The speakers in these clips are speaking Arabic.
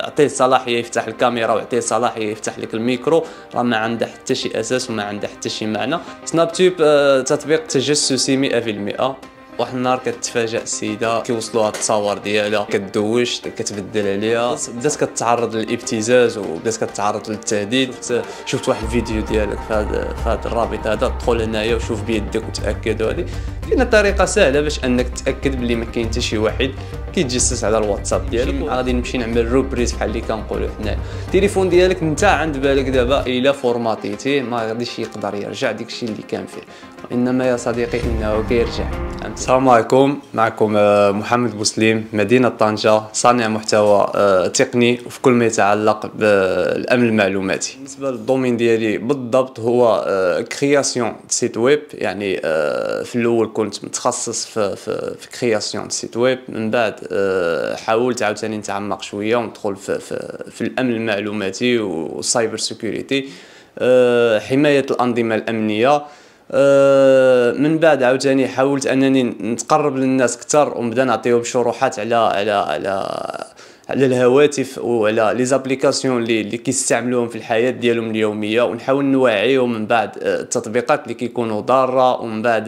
عطيه الصلاحيه يفتح الكاميرا وعطيه الصلاحيه يفتح لك الميكرو. راه ما عنده حتى شي أساس وما عنده حتى شي معنى. سناب تيوب آه، تطبيق تجسسي 100% واحد النهار كتفاجئ السيدة كيوصلوها التصاور ديالها كدوش كتبدل عليها. بدات كتعرض للإبتزاز وبدات كتعرض للتهديد. شفت واحد الفيديو ديالك في هذا في هذا الرابط هذا. دخل هنايا وشوف بيدك وتأكد. وهذه كاينة طريقة سهلة باش أنك تأكد بلي ما كاين حتى شي واحد. كيتجسس على الواتساب ديالك غادي نمشي نعمل reprise بحال اللي كنقولوا حنا. التليفون ديالك انت عند بالك دابا الا formatéتيه ما غاديش يقدر يرجع داكشي اللي كان فيه. وإنما يا صديقي إنه كيرجع. السلام عليكم. معكم آه، محمد بوسليم مدينة طنجة صانع محتوى آه، تقني وفي كل ما يتعلق بالامن المعلوماتي. بالنسبة لل domaine ديالي بالضبط هو création site web يعني آه، في الأول كنت متخصص في في, في création site web من بعد حاولت عاوتاني نتعمق شوية وندخل في, في, في الأمن المعلوماتي وال cyber security. حماية الأنظمة الأمنية. آه، من بعد عاوتاني حاولت أنني نتقرب للناس أكثر ونبدا نعطيهم شروحات على على على على الهواتف وعلى les applications اللي اللي كيستعملوهم في الحياة ديالهم اليومية ونحاول نوعيهم من بعد التطبيقات اللي كيكونوا ضارة ومن بعد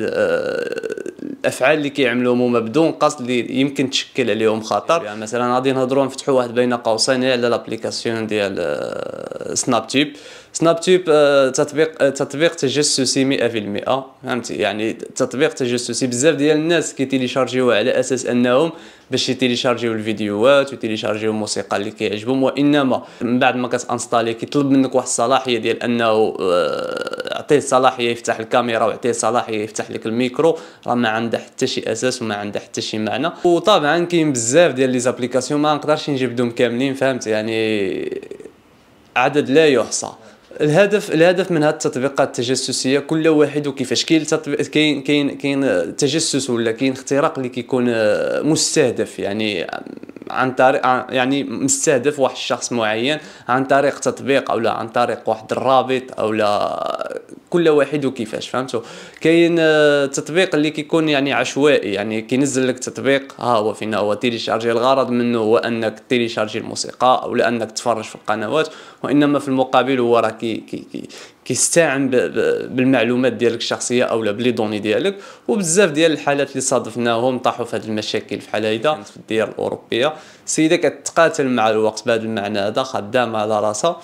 الأفعال اللي كيعملوهم هما بدون قصد اللي يمكن تشكل عليهم خطر. يعني مثلا غادي نهضروا نفتحوا واحد بين قوسين على l'application ديال سناب تيوب سناب تيوب تطبيق تطبيق تجسسي 100% فهمتي؟ يعني تطبيق تجسسي. بزاف ديال الناس كي téléchargيوه على أساس أنهم باش ي téléchargيو الفيديوهات وي téléchargيو الموسيقى اللي كيعجبهم. وإنما من بعد ما كت installي كيطلب منك واحد الصلاحية ديال أنه آه، عطيه الصلاحية يفتح الكاميرا وعطيه الصلاحية يفتح لك الميكرو راه ما عنده حتى شي أساس وما عنده حتى شي معنى. وطبعا كاين بزاف ديال les applications ما نقدرش نجبدهم كاملين. فهمت يعني عدد لا يحصى. الهدف الهدف من هذه التطبيقات التجسسية كل واحد وكيفاش كاين كاين كاين كاين تجسس ولا كاين اختراق اللي كيكون آه، مستهدف يعني عن طريق يعني مستهدف واحد الشخص معين عن طريق تطبيق أو لا عن طريق واحد الرابط أو لا كل واحد وكيفاش فهمتوا كاين آه، تطبيق اللي كيكون يعني عشوائي يعني كينزل لك تطبيق ها هو فين هو télécharger الغرض منه هو أنك télécharger الموسيقى أو لانك تفرج في القنوات وإنما في المقابل هو راه كي كي كي كيستعن بالمعلومات ديالك الشخصية أو لا ب les données ديالك. وبزاف ديال الحالات اللي صادفناهم طاحوا في هذه المشاكل في هيدا في الديار الأوروبية. سيده كتقاتل مع الوقت بهذا المعنى هذا خدامه على راسها.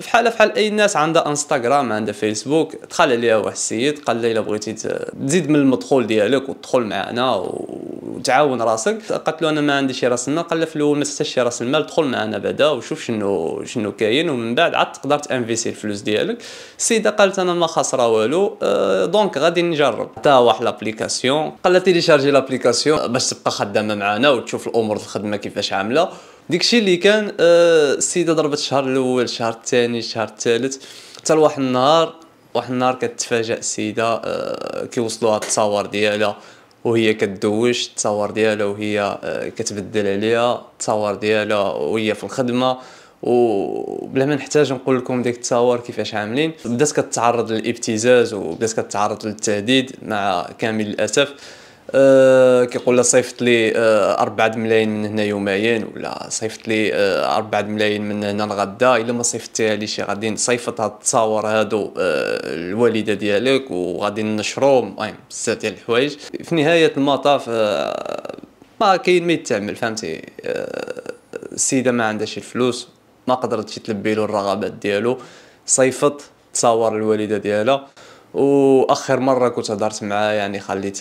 فحال فحال أي ناس عندها انستغرام عندها فيسبوك دخل عليها واحد السيد قال لها إلا بغيتي تزيد من المدخول ديالك وتدخل معنا وتعاون راسك. قالت له أنا ما عنديش راس المال قال لها في الأول ما تحتاجش راس المال دخل معنا بعدا وشوف شنو شنو كاين. ومن بعد عاد تقدر ت investi الفلوس ديالك. السيدة قالت أنا ما خاسره والو أه donc غادي نجرب. حتى واحد l'application قال لها télécharger l'application باش تبقى خدامة معنا وتشوف الأمور الخدمة كيفاش عاملة. داكشي اللي كان آه السيدة ضربت الشهر الأول الشهر الثاني الشهر الثالث. حتى لواحد النهار واحد النهار كتفاجئ السيدة آه كيوصلوها التصاور ديالها وهي كدوش التصاور ديالها وهي آه كتبدل عليها التصاور ديالها وهي في الخدمة. وبلا ما نحتاج نقول لكم ديك التصاور كيفاش عاملين. بدات كتعرض للإبتزاز وبدات كتعرض للتهديد مع كامل الأسف. أه كيقول لها صيفط لي أه 4 ملايين من هنا يومين ولا صيفط لي أه 4 ملايين من هنا الغدا إلا ما صيفطتيها لي شي غادي نصيفط هاد التصاور هادو الوالدة ديالك وغادي نشروهم المهم بزاف ديال الحوايج. في نهاية المطاف ما كاين ما يتعمل فهمتي؟ السيدة ما عندهاش الفلوس ما قدرتش تلبي له الرغبات ديالو صيفط تصاور الوالدة ديالها وأخر مرة كنت هضرت معاه يعني خليت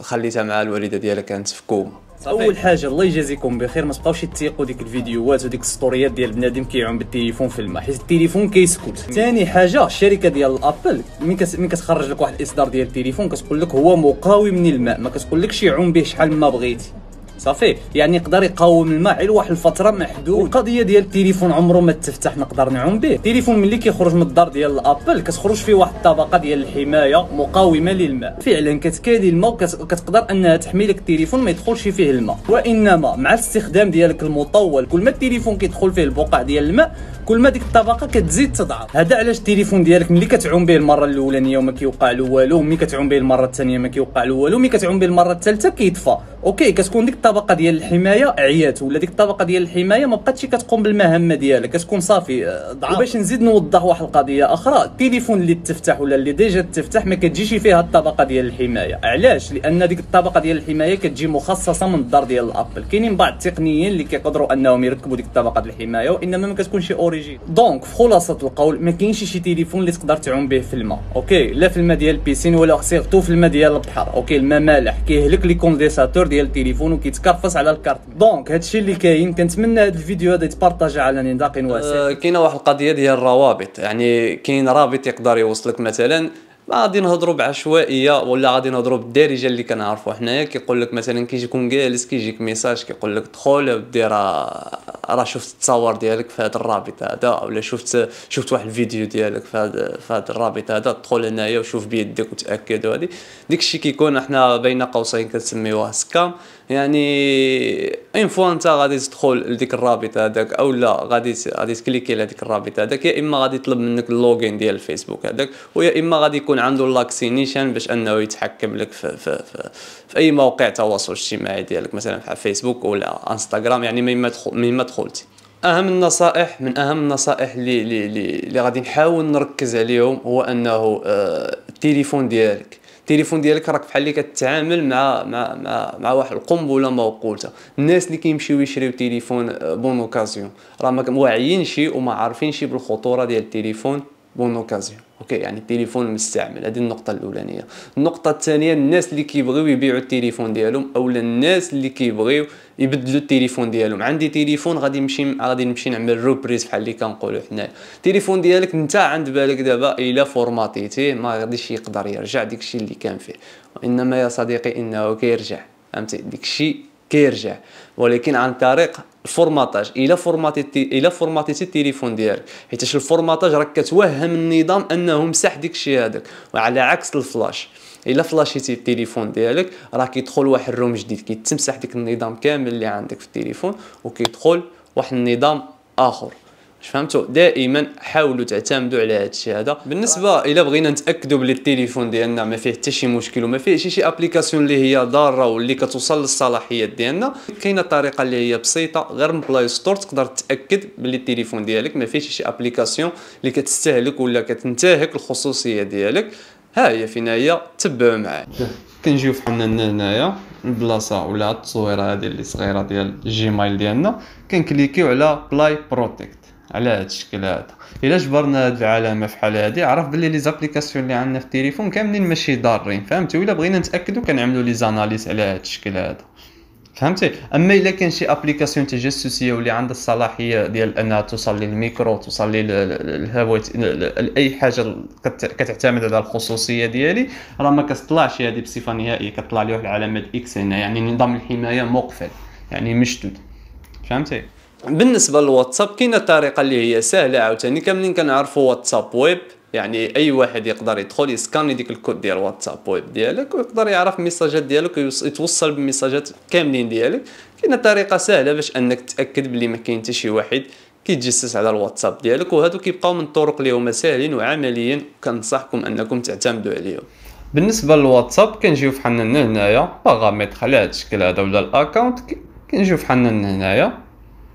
خليتها مع الوالدة ديالها كانت في كوم أول حاجة الله يجازيكم بخير ما تبقاوش تيقوا ديك الفيديوهات وديك ال storyات ديال بنادم كيعوم بالتليفون في الماء حيت التليفون كيسكت. ثاني حاجة الشركة ديال ابل ملي من كتخرج لك واحد الإصدار ديال التليفون كتقول لك هو مقاوم للماء ما كتقولكش يعوم به شحال ما بغيتي. صافي. يعني يقدر يقاوم الماء غير واحد الفترة محدود. القضية ديال التليفون عمره ما تفتح نقدر نعوم به. التليفون ملي كيخرج من الدار ديال الأبل كتخرج فيه واحد الطبقة ديال الحماية مقاومة للماء. فعلا كت caler الماء وكتقدر أنها تحمي لك التليفون ما يدخلش فيه الماء. وإنما مع الاستخدام ديالك المطول كل ما التليفون كيدخل فيه البقع ديال الماء كل ما ديك الطبقة كتزيد تضعف. هذا علاش التليفون ديالك ملي كتعوم به المرة الأولانية وما كيوقع له والو ملي كتعوم به المرة الثانية ما كيوقع له والو ملي كتعوم به المرة الثالثة كيطفى. okay كتكون ديك الطبقة ديال الحماية عيات ولا ديك الطبقة ديال الحماية ما بقاتش كتقوم بالمهمة ديالها كتكون صافي آه، ضعف. وباش نزيد نوضح واحد القضية أخرى التليفون اللي تفتح ولا اللي déjà تفتح ما كتجيش فيها الطبقة ديال الحماية. علاش؟ لأن ديك الطبقة ديال الحماية كتجي مخصصة من الدار ديال Apple. كاينين بعض التقنيين اللي كيقدروا أنهم يركبوا ديك الطبقة ديال الحماية وإنما ما كتكونش origine donc في خلاصة القول ما كاينش شي تليفون اللي تقدر تعوم به في الماء. okay؟ لا في الماء ديال la piscine ولا surtout في الماء ديال البحر. okay؟ الماء مالح كيهلك les condensateurs ديال التليفون وكيتكرفس على la carte. donc هادشي اللي كاين. كنتمنى هذا الفيديو هذا يتبارطاجي على نطاق واسع. آه، كاينة واحد القضية ديال الروابط. يعني كاين رابط يقدر يوصلك مثلا ما غادي نهضروا بعشوائية ولا غادي نهضروا بالدارجة اللي كنعرفوا حنايا. كيقول لك مثلا كي يكون جالس كيجيك message كيقول لك دخل ودي راه شفت التصاور ديالك في هذا الرابط هذا ولا شفت شفت واحد الفيديو ديالك في هذا في هذا الرابط هذا دخل هنايا وشوف بيدك وتأكد وهذه ديك الشيء كيكون إحنا بين قوسين كنسميوه scam يعني une fois انت غادي تدخل لديك الرابط هذاك أو لا غادي غادي تكليكي على ديك الرابط هذاك يا إما غادي يطلب منك ال login ديال الفيسبوك هذاك ويا إما غادي يكون عنده l'accès باش أنه يتحكم لك في, في, في, في أي موقع تواصل اجتماعي ديالك مثلا في فيسبوك ولا إنستغرام. يعني من ما من ما دخلتي أهم النصائح من أهم النصائح اللي اللي اللي غادي نحاول نركز عليهم هو أنه آه، التليفون ديالك. التليفون ديالك راك بحال اللي كتعامل مع مع مع, مع واحد القنبلة موقوتة. الناس اللي كيمشيو يشريو تليفون bonne occasion. راه ما واعيينش وما عارفينش بالخطورة ديال التليفون bonne occasion. okay يعني التليفون مستعمل. هذه النقطة الأولانية. النقطة الثانية الناس اللي كيبغيو يبيعوا التليفون ديالهم اولا الناس اللي كيبغيو يبدلوا التليفون ديالهم. عندي تليفون غادي نمشي غادي نمشي نعمل reprise بحال اللي كنقولوا حنا التليفون ديالك انت عند بالك دابا الا فورماتيتيه ما غاديش يقدر يرجع داكشي اللي كان فيه. وإنما يا صديقي إنه كيرجع. فهمتي؟ داكشي كيرجع. ولكن عن طريق ال formatage إلى فورماتيتي إلى فورماتيتي التليفون ديالك. حيت ال formatage راك كتوهم النظام أنه مسح ديك الشيء هذاك وعلى عكس الفلاش. إلا فلاشيتي التليفون ديالك راه كيدخل واحد ال ROM جديد. كيتمسح ديك النظام كامل اللي عندك في التليفون وكيدخل واحد النظام آخر. فهمتوا دائما حاولوا تعتمدوا على هذا الشيء هذا. بالنسبة إلى بغينا نتأكدوا بلي التليفون ديالنا ما فيه حتى شي مشكل وما فيه شي شي application اللي هي ضارة واللي كتوصل للصلاحيات ديالنا كاينة طريقة اللي هي بسيطة غير من Play Store تقدر تاكد بلي التليفون ديالك ما فيهش شي application اللي كتستهلك ولا كتنتهك الخصوصية ديالك. ها هي فين هي تبعوا معايا. كنجيو فحالنا هنايا البلاصة ولا التصويرة هذه اللي صغيرة ديال ال Gmail ديالنا كنكليكيو على Play Protect على هذا الشكل هذا. إلا جبرنا هاد العلامة فحال هادي عرف بلي les applications اللي عندنا في التليفون كاملين ماشي ضارين فهمتي؟ ولا بغينا نتاكدوا كنعملوا les analyses على هذا الشكل هذا. فهمتي؟ أما إلا كان شي application تجسسيه واللي عندها الصلاحية ديال أنها توصل للميكرو توصل للصوت لاي حاجة كتعتمد على الخصوصية ديالي راه ما كتطلعش هذه بصفة نهائية كتطلع لي واحد العلامة إكس هنا يعني نظام الحماية مقفل يعني مشدود. فهمتي؟ بالنسبة للواتساب كاينة طريقة اللي هي سهلة عاوتاني. كاملين كنعرفوا WhatsApp Web يعني أي واحد يقدر يدخل يسكاني ديك الكود ديال WhatsApp Web ديالك ويقدر يعرف الميساجات ديالك ويتوصل بالميساجات كاملين ديالك. كاينة طريقة سهلة باش أنك تأكد بلي ما كاين حتى شي واحد كيتجسس على الواتساب ديالك وهادو كيبقاو من الطرق اللي هما ساهلين وعمليين. كنصحكم أنكم تعتمدوا عليهم. بالنسبة للواتساب كنجيو فحالنا هنايا paramètres على هذا الشكل هذا ولا ال account كنجيو فحالنا هنايا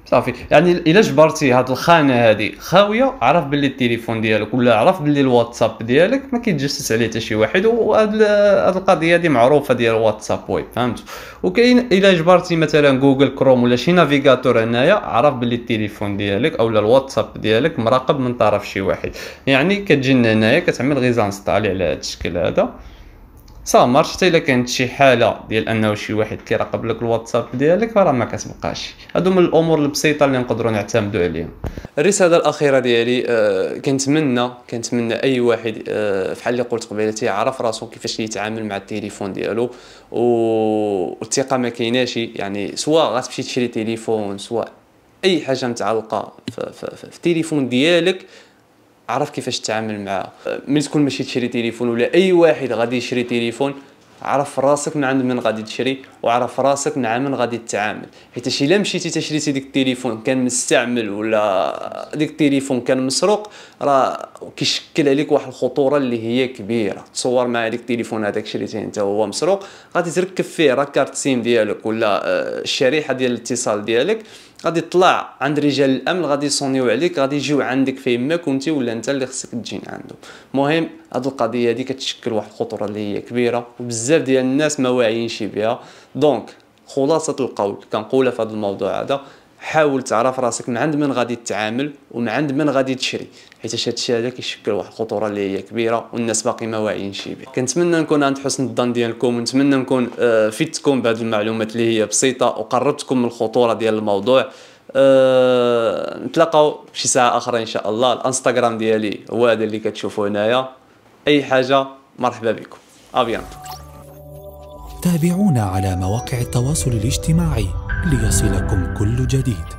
صافي. يعني إلا جبرتي هاد الخانة هادي خاوية عرف باللي التليفون ديالك ولا عرف باللي الواتساب ديالك ما كيتجسس عليه حتى شي واحد وهاد هاد القضية هادي معروفة ديال ال WhatsApp Web فهمت؟ وكاين إلا جبرتي مثلا Google Chrome ولا شي navigateur هنايا عرف باللي التليفون ديالك اولا الواتساب ديالك مراقب من طرف شي واحد. يعني كتجي هنايا كتعمل غير installer على هاد الشكل هذا. marche. حتى إلا كانت شي حالة ديال أنه شي واحد كيراقب لك الواتساب ديالك راه ما كتبقاش. هادو من الأمور البسيطة اللي نقدروا نعتمدوا عليهم. الرسالة الأخيرة ديالي آه كنتمنى كنتمنى أي واحد آه فحال اللي قلت قبيلة تيعرف راسو كيفاش يتعامل مع التليفون ديالو والثقة ما كايناش يعني سواء غتمشي تشري تليفون سواء أي حاجة متعلقة في, في, في, في التليفون ديالك عرف كيفاش تتعامل معاه ملي تكون ماشي تشري تليفون ولا أي واحد غادي يشري تليفون عرف راسك من عند من غادي تشري وعرف راسك مع من غادي تتعامل. حيت إلا مشيتي تشريتي ديك التليفون كان مستعمل ولا ديك التليفون كان مسروق راه كيشكل عليك واحد الخطورة اللي هي كبيرة. تصور مع ديك التليفون هذاك شريتيه أنت وهو مسروق غادي تركب فيه راه carte SIM ديالك ولا آه، الشريحة ديال الاتصال ديالك. غادي تطلع عند رجال الأمن غادي يصونيو عليك غادي يجيو عندك في ما كنتي ولا انت اللي خصك تجي عندهم. المهم هاد القضية هادي كتشكل واحد الخطورة اللي هي كبيرة وبزاف ديال الناس ما واعيينش بها. donc خلاصة القول كنقولها في هذا الموضوع هذا. حاول تعرف راسك من عند من غادي تتعامل ومن عند من غادي تشري. حيت هذا الشيء هذا كيشكل واحد الخطورة اللي هي كبيرة والناس باقي ما واعيينش به كنتمنى نكون عند حسن الظن ديالكم ونتمنى نكون آه، فدتكم بهذه المعلومات اللي هي بسيطة وقربتكم من الخطورة ديال الموضوع. أه نتلاقاو شي ساعة أخرى إن شاء الله. الانستغرام ديالي هو هذا اللي كتشوفوا هنايا. أي حاجة مرحبا بكم. ابيانتو تابعونا على مواقع التواصل الاجتماعي. ليصلكم كل جديد.